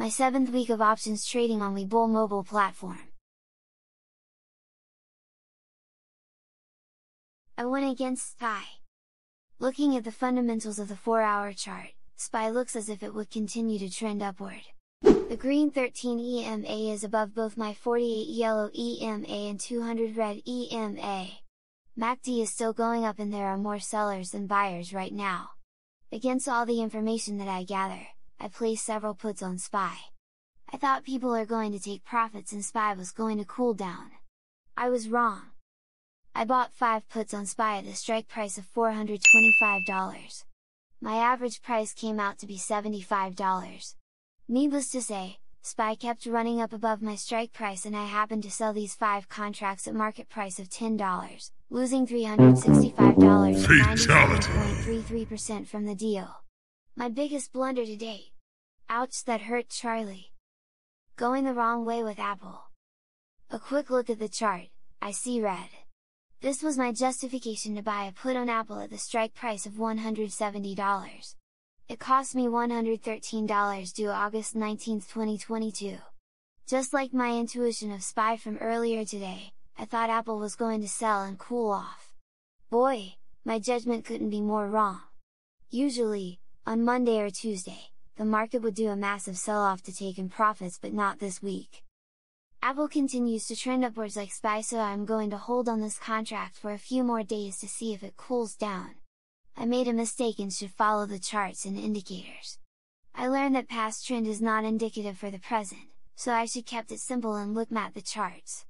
my 7th week of options trading on Webull mobile platform. I went against SPY. Looking at the fundamentals of the 4-hour chart, SPY looks as if it would continue to trend upward. The green 13 EMA is above both my 48 yellow EMA and 200 red EMA. MACD is still going up and there are more sellers than buyers right now. Against all the information that I gather, I placed several puts on SPY. I thought people are going to take profits and SPY was going to cool down. I was wrong. I bought 5 puts on SPY at the strike price of $425. My average price came out to be $75. Needless to say, SPY kept running up above my strike price and I happened to sell these 5 contracts at market price of $10, losing $365 97.33% from the deal. My biggest blunder to date. Ouch that hurt Charlie. Going the wrong way with Apple. A quick look at the chart, I see red. This was my justification to buy a put on Apple at the strike price of $170. It cost me $113 due August 19, 2022. Just like my intuition of SPY from earlier today, I thought Apple was going to sell and cool off. Boy, my judgment couldn't be more wrong. Usually, on Monday or Tuesday, the market would do a massive sell-off to take in profits but not this week. Apple continues to trend upwards like SPY so I'm going to hold on this contract for a few more days to see if it cools down. I made a mistake and should follow the charts and indicators. I learned that past trend is not indicative for the present, so I should kept it simple and look at the charts.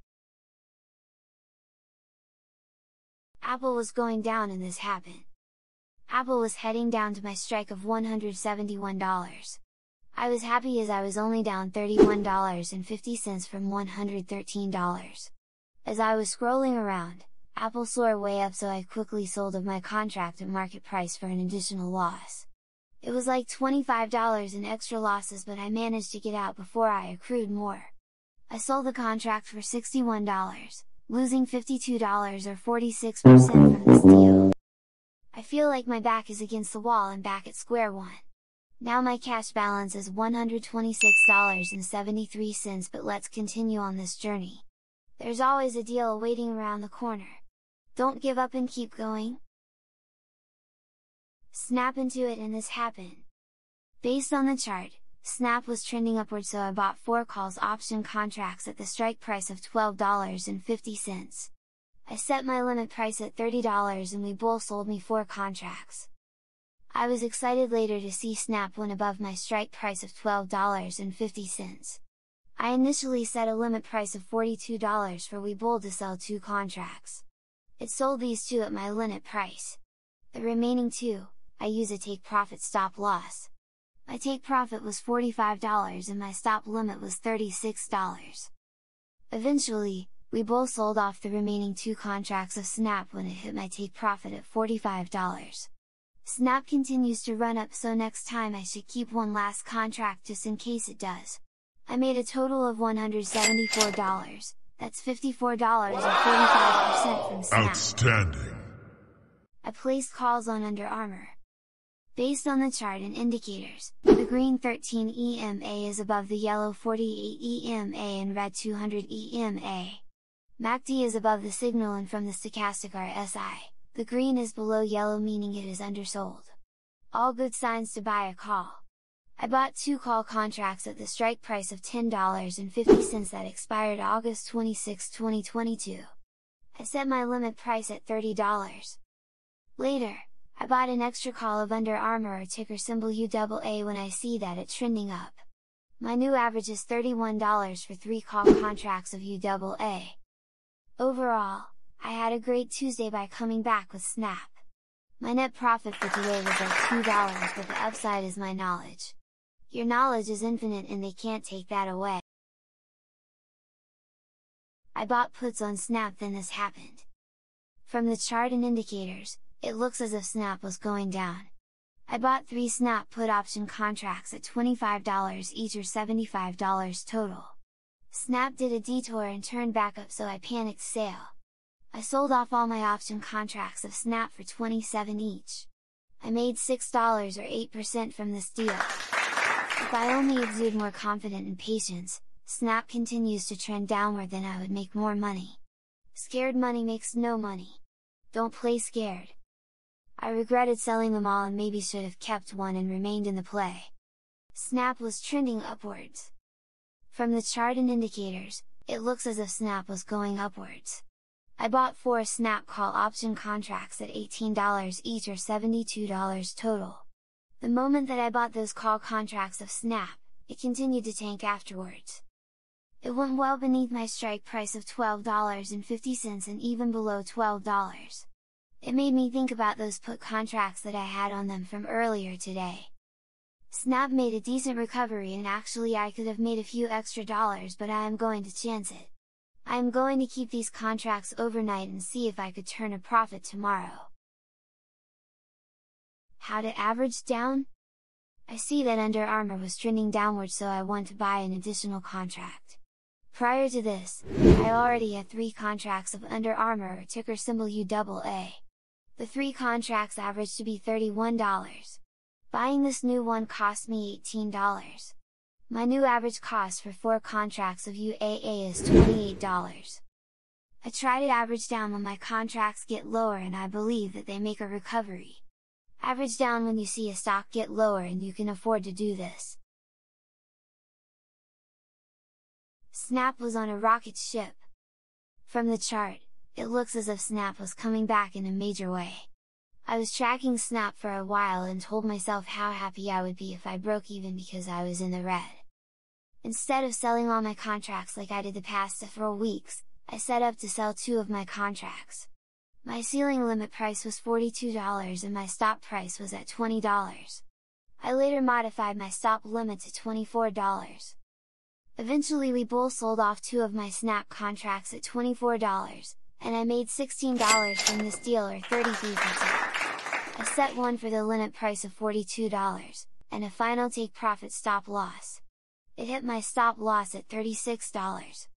Apple was going down and this happened. Apple was heading down to my strike of $171. I was happy as I was only down $31.50 from $113. As I was scrolling around, Apple soared way up so I quickly sold of my contract at market price for an additional loss. It was like $25 in extra losses but I managed to get out before I accrued more. I sold the contract for $61, losing $52 or 46% from this deal. I feel like my back is against the wall and back at square one. Now my cash balance is $126.73 but let's continue on this journey. There's always a deal waiting around the corner. Don't give up and keep going. Snap into it and this happened. Based on the chart, Snap was trending upward so I bought 4 calls option contracts at the strike price of $12.50. I set my limit price at $30 and Webull sold me 4 contracts. I was excited later to see Snap went above my strike price of $12.50. I initially set a limit price of $42 for Webull to sell 2 contracts. It sold these two at my limit price. The remaining two, I use a take profit stop loss. My take profit was $45 and my stop limit was $36. Eventually, Webull sold off the remaining two contracts of Snap when it hit my take profit at $45. Snap continues to run up so next time I should keep one last contract just in case it does. I made a total of $174, that's $54 or 45% from Snap. Outstanding! I placed calls on Under Armour. Based on the chart and indicators, the green 13 EMA is above the yellow 48 EMA and red 200 EMA. MACD is above the signal and from the stochastic RSI, the green is below yellow meaning it is undersold. All good signs to buy a call. I bought two call contracts at the strike price of $10.50 that expired August 26, 2022. I set my limit price at $30. Later, I bought an extra call of Under Armour or ticker symbol UAA when I see that it trending up. My new average is $31 for 3 call contracts of UAA. Overall, I had a great Tuesday by coming back with Snap. My net profit for today was like $2 but the upside is my knowledge. Your knowledge is infinite and they can't take that away. I bought puts on Snap then this happened. From the chart and indicators, it looks as if Snap was going down. I bought 3 Snap put option contracts at $25 each or $75 total. Snap did a detour and turned back up so I panicked sale. I sold off all my option contracts of Snap for 27 each. I made $6 or 8% from this deal. If I only exude more confidence and patience, Snap continues to trend downward then I would make more money. Scared money makes no money. Don't play scared. I regretted selling them all and maybe should have kept one and remained in the play. Snap was trending upwards. From the chart and indicators, it looks as if Snap was going upwards. I bought four Snap call option contracts at $18 each or $72 total. The moment that I bought those call contracts of Snap, it continued to tank afterwards. It went well beneath my strike price of $12.50 and even below $12. It made me think about those put contracts that I had on them from earlier today. Snap made a decent recovery and actually I could have made a few extra dollars but I am going to chance it. I am going to keep these contracts overnight and see if I could turn a profit tomorrow. How to average down? I see that Under Armour was trending downward so I want to buy an additional contract. Prior to this, I already had three contracts of Under Armour ticker symbol UAA. The three contracts averaged to be $31. Buying this new one cost me $18. My new average cost for 4 contracts of UAA is $28. I try to average down when my contracts get lower and I believe that they make a recovery. Average down when you see a stock get lower and you can afford to do this. Snap was on a rocket ship. From the chart, it looks as if Snap was coming back in a major way. I was tracking Snap for a while and told myself how happy I would be if I broke even because I was in the red. Instead of selling all my contracts like I did the past several weeks, I set up to sell two of my contracts. My ceiling limit price was $42 and my stop price was at $20. I later modified my stop limit to $24. Eventually Webull sold off two of my Snap contracts at $24, and I made $16 from this deal or 33%. I set one for the limit price of $42, and a final take profit stop loss. It hit my stop loss at $36.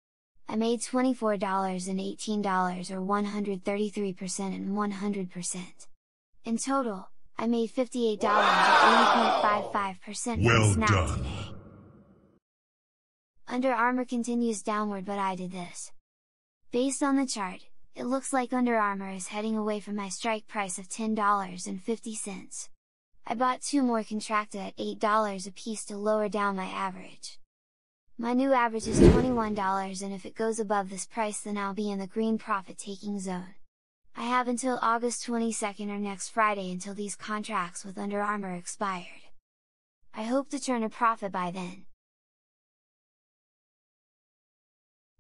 I made $24 and $18 or 133% and 100%. In total, I made $58 or 80.55% well Snap done. today. Under Armour continues downward but I did this. Based on the chart, it looks like Under Armour is heading away from my strike price of $10.50. I bought two more contracted at $8 a piece to lower down my average. My new average is $21 and if it goes above this price then I'll be in the green profit taking zone. I have until August 22nd or next Friday until these contracts with Under Armour expired. I hope to turn a profit by then.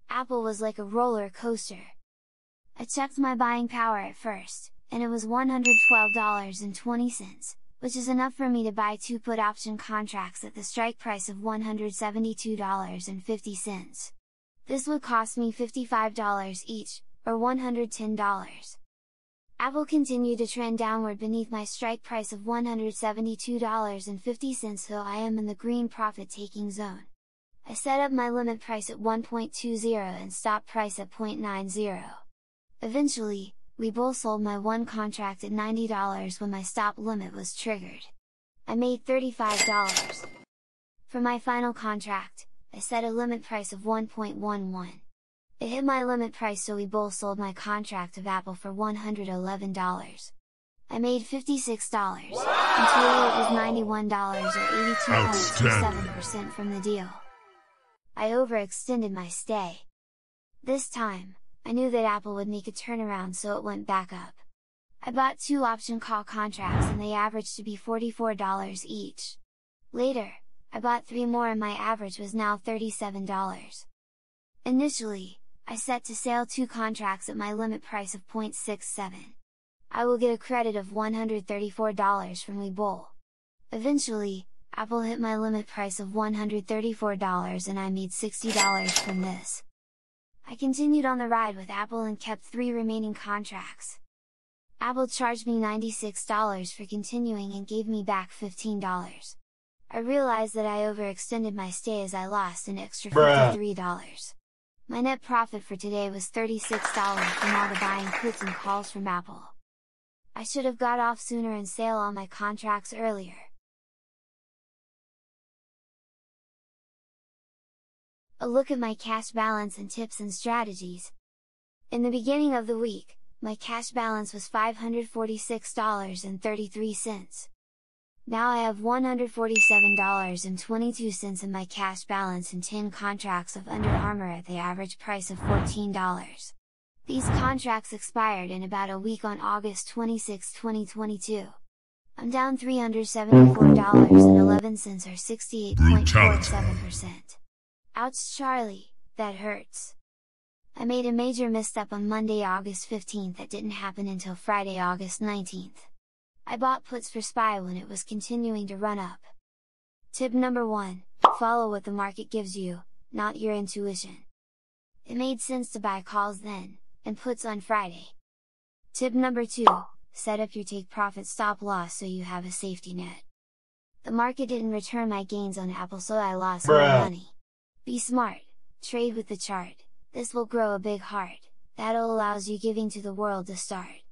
Apple was like a roller coaster. I checked my buying power at first, and it was $112.20, which is enough for me to buy two put option contracts at the strike price of $172.50. This would cost me $55 each, or $110. Apple continued to trend downward beneath my strike price of $172.50 so I am in the green profit taking zone. I set up my limit price at 1.20 and stop price at 0.90. Eventually, Webull sold my one contract at $90 when my stop limit was triggered. I made $35. For my final contract, I set a limit price of 1.11. It hit my limit price so Webull sold my contract of Apple for $111. I made $56, wow! and total it was $91 or 82.7% from the deal. I overextended my stay. This time, I knew that Apple would make a turnaround so it went back up. I bought two option call contracts and they averaged to be $44 each. Later, I bought three more and my average was now $37. Initially, I set to sale two contracts at my limit price of 0.67. I will get a credit of $134 from Webull. Eventually, Apple hit my limit price of $134 and I made $60 from this. I continued on the ride with Apple and kept three remaining contracts. Apple charged me $96 for continuing and gave me back $15. I realized that I overextended my stay as I lost an extra $53. My net profit for today was $36 from all the buying puts and calls from Apple. I should have got off sooner and sale all my contracts earlier. A look at my cash balance and tips and strategies. In the beginning of the week, my cash balance was $546.33. Now I have $147.22 in my cash balance and 10 contracts of Under Armour at the average price of $14. These contracts expired in about a week on August 26, 2022. I'm down $374.11 or 68.47%. Ouch Charlie, that hurts. I made a major misstep on Monday, August 15th that didn't happen until Friday, August 19th. I bought puts for SPY when it was continuing to run up. Tip number 1, follow what the market gives you, not your intuition. It made sense to buy calls then, and puts on Friday. Tip number 2, set up your take profit stop loss so you have a safety net. The market didn't return my gains on Apple so I lost Bruh. my money. Be smart, trade with the chart, this will grow a big heart, that'll allows you giving to the world to start.